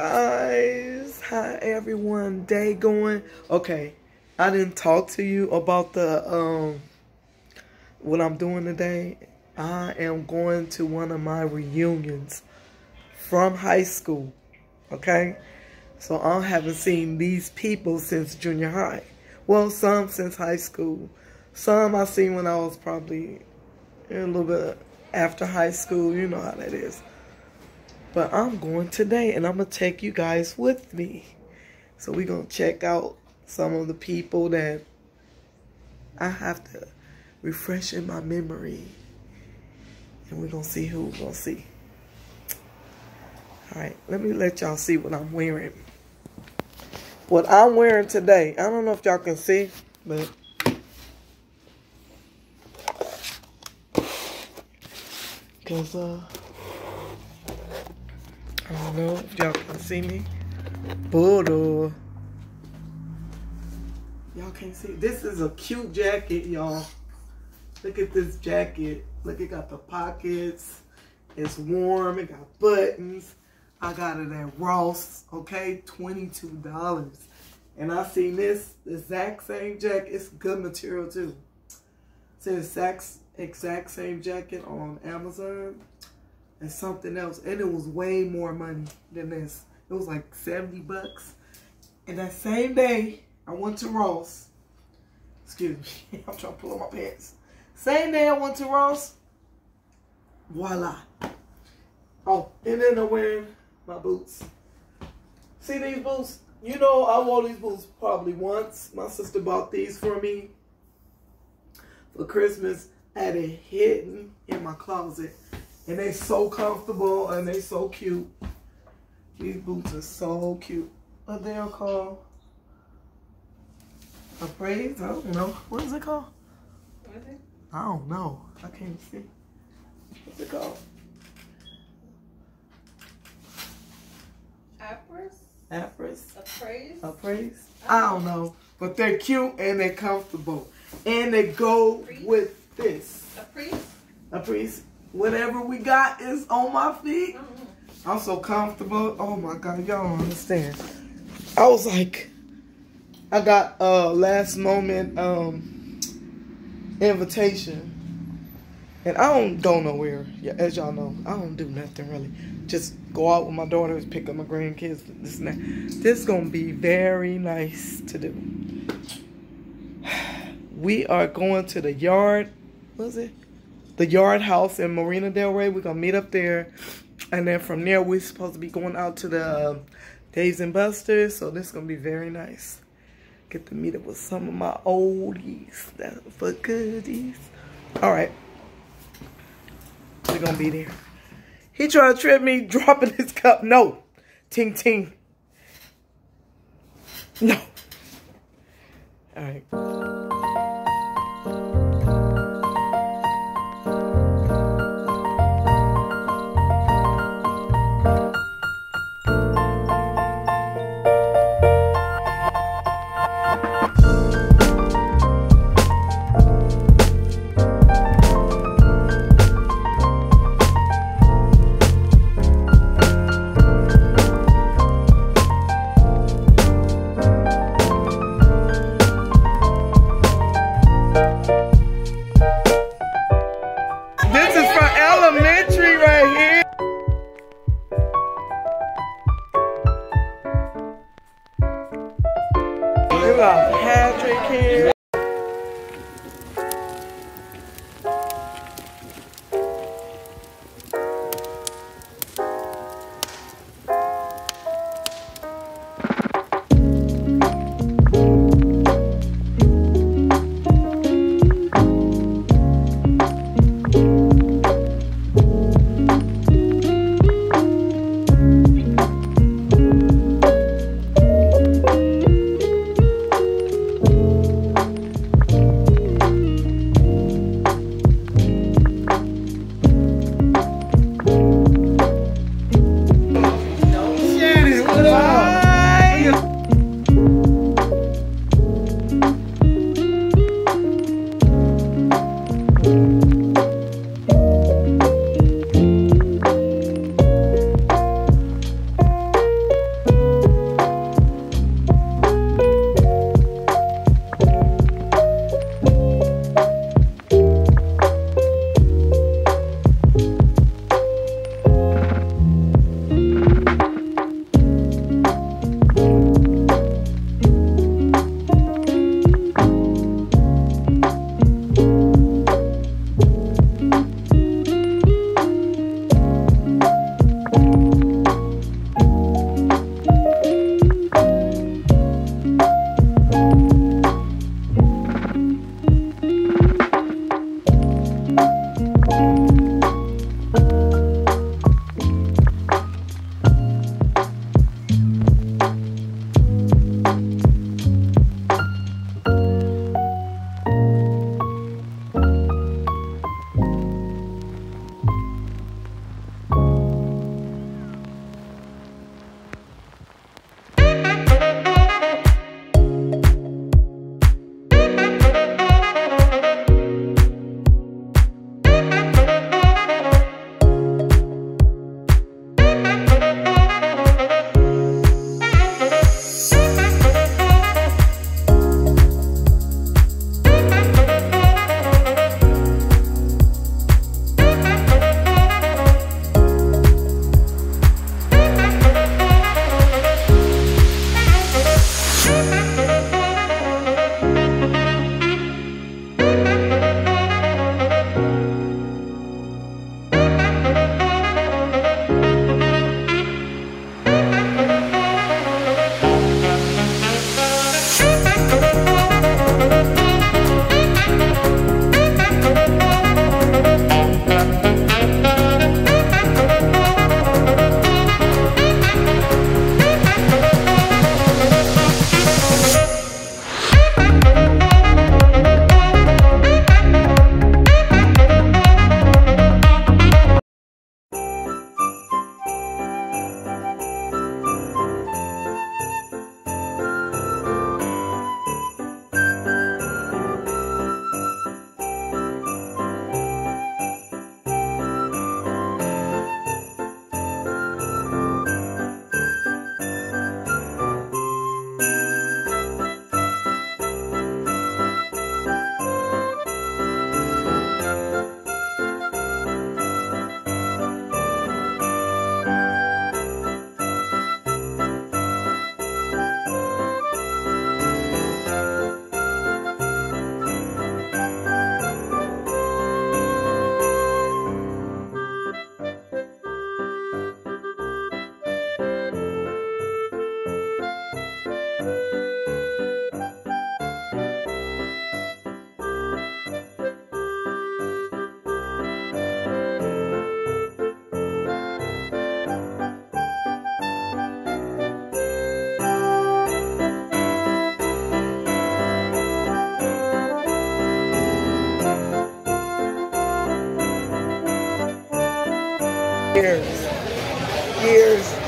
guys. How everyone day going? Okay, I didn't talk to you about the um what I'm doing today. I am going to one of my reunions from high school. Okay, so I haven't seen these people since junior high. Well, some since high school. Some I seen when I was probably a little bit after high school. You know how that is. But I'm going today and I'm going to take you guys with me. So we're going to check out some of the people that I have to refresh in my memory. And we're going to see who we're going to see. All right, let me let y'all see what I'm wearing. What I'm wearing today, I don't know if y'all can see, but because uh I don't know if y'all can see me. Uh y'all can't see. This is a cute jacket, y'all. Look at this jacket. Look, it got the pockets. It's warm. It got buttons. I got it at Ross, okay? $22. And I seen this, exact same jacket. It's good material too. It's the exact, exact same jacket on Amazon and something else. And it was way more money than this. It was like 70 bucks. And that same day, I went to Ross. Excuse me. I'm trying to pull up my pants. Same day I went to Ross. Voila. Oh, and then I'm wearing my boots. See these boots? You know, I wore these boots probably once. My sister bought these for me for Christmas. I had it hidden in my closet. And they so comfortable and they so cute. These boots are so cute. What they are called? Appraise? I don't know. What is it called? What is it? I don't know. I can't see. What's it called? Apris? Appraise? Appraise? Appraise? I don't know. But they're cute and they're comfortable. And they go with this. Appraise? Appraise? Whatever we got is on my feet. Mm-hmm. I'm so comfortable. Oh my God, y'all don't understand. I was like, I got a last moment um invitation. And I don't go nowhere. Yeah, as y'all know, I don't do nothing really. Just go out with my daughters, pick up my grandkids, this and that. This is gonna be very nice to do. We are going to the yard. Was it? The Yard House in Marina Del Rey. We're gonna meet up there. And then from there, we're supposed to be going out to the um, Dave and Busters. So this is going to be very nice. Get to meet up with some of my oldies. That for goodies. All right. We're going to be there. He tried to trip me dropping his cup. No. Ting, ting. No. All right. got Patrick here. Years. Years.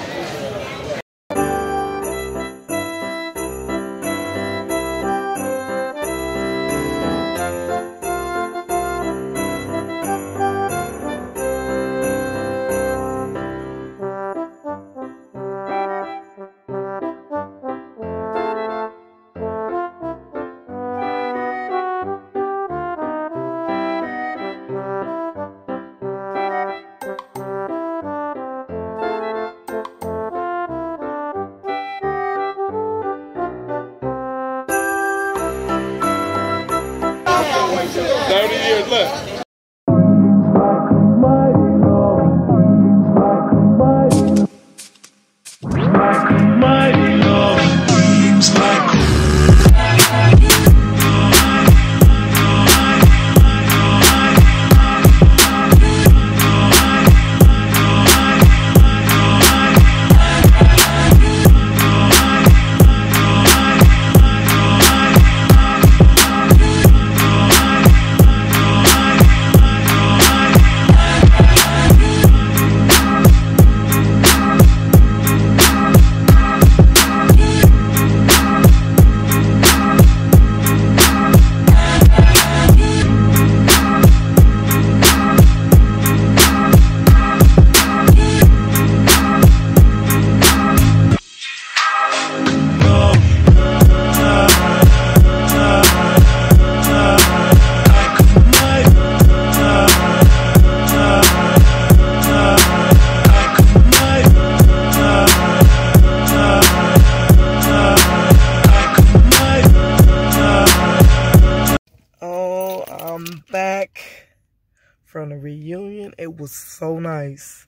From the reunion. It was so nice.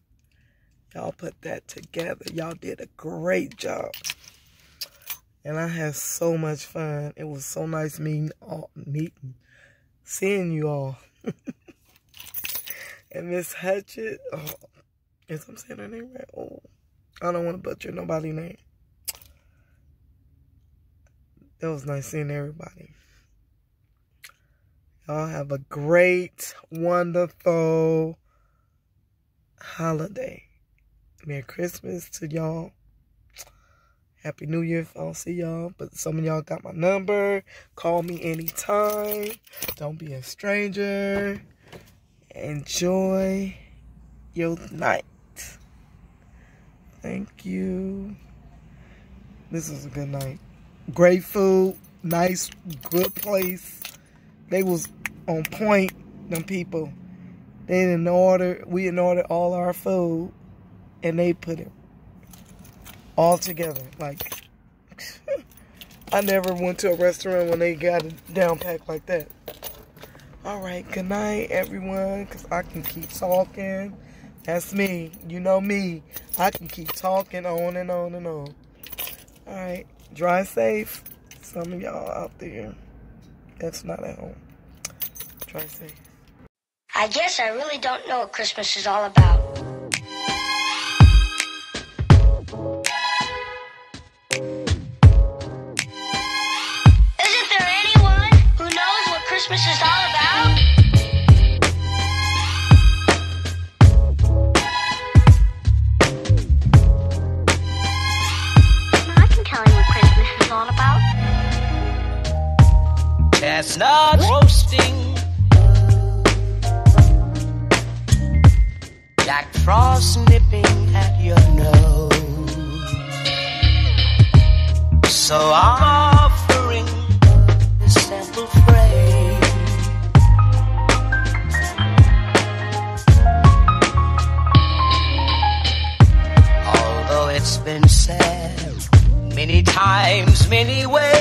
Y'all put that together. Y'all did a great job. And I had so much fun. It was so nice meeting all meeting, seeing you all. and Miss Hatchet, oh, I'm saying her name right? Oh, I don't want to butcher nobody's name. That was nice seeing everybody. Y'all have a great, wonderful holiday. Merry Christmas to y'all. Happy New Year if I don't see y'all. But some of y'all got my number. Call me anytime. Don't be a stranger. Enjoy your night. Thank you. This was a good night. Great food. Nice, good place. They was on point, them people. They didn't order, we didn't order all our food, and they put it all together. Like, I never went to a restaurant when they got it down packed like that. All right, good night, everyone, because I can keep talking. That's me. You know me. I can keep talking on and on and on. All right, drive safe. Some of y'all out there that's not at home. Try safe. I guess I really don't know what Christmas is all about. Isn't there anyone who knows what Christmas is all about? Nipping at your nose. So I'm offering this simple phrase. Although it's been said many times, many ways.